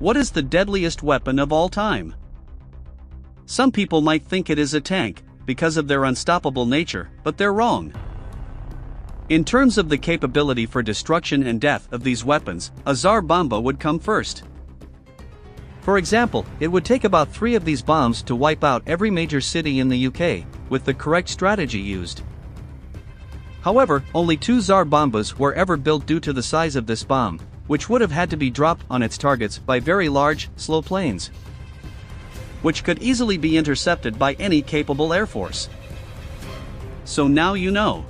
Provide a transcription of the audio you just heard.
What is the deadliest weapon of all time? Some people might think it is a tank, because of their unstoppable nature, but they're wrong. In terms of the capability for destruction and death of these weapons, a Tsar Bomba would come first. For example, it would take about three of these bombs to wipe out every major city in the UK, with the correct strategy used. However, only two Tsar Bombas were ever built due to the size of this bomb, which would have had to be dropped on its targets by very large, slow planes, which could easily be intercepted by any capable air force. So now you know.